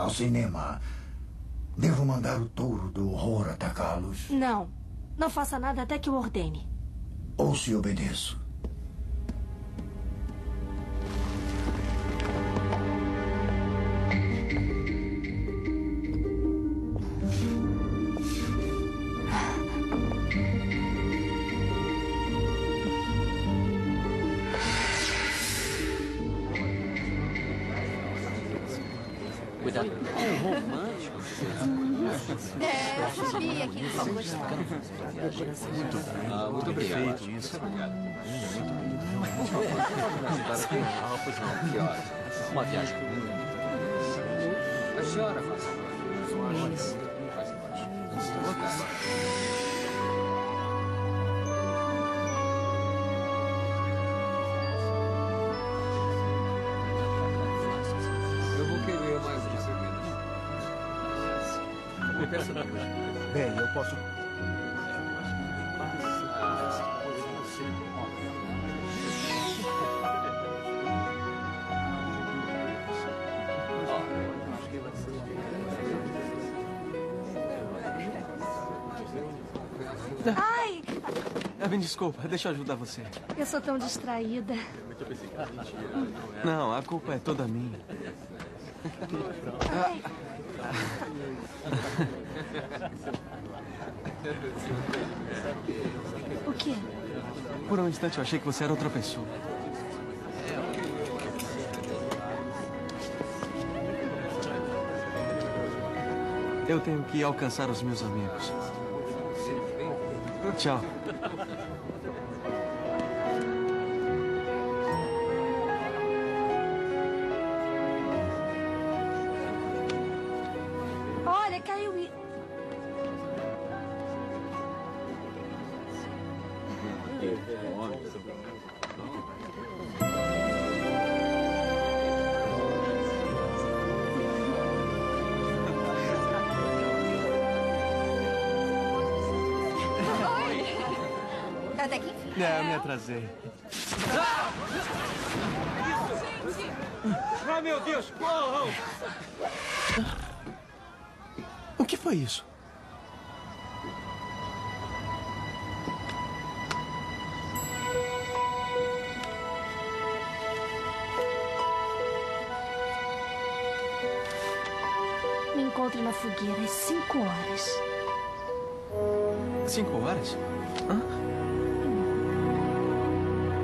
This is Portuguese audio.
ao cinema. Devo mandar o touro do horror atacá-los? Não. Não faça nada até que eu ordene. Ou se obedeço? Cuidado. É romântico. É, eu sabia que eles vão gostar. Muito bem. Ah, muito obrigado. Perfeito, isso. Obrigado. Pois não, que ótimo. Uma viagem. A senhora faz. Faz favor. Bem, eu posso. Ai, me desculpa, deixa eu ajudar você. eu sou tão distraída. Não, a culpa é toda minha. Ai. O quê? Por um instante eu achei que você era outra pessoa. Eu tenho que alcançar os meus amigos. Tchau. Oi! Até que enfim. É, eu me atrasei. Ah, meu Deus! Corram! O que foi isso? Me encontre na fogueira às 5 horas. Cinco horas? Hã?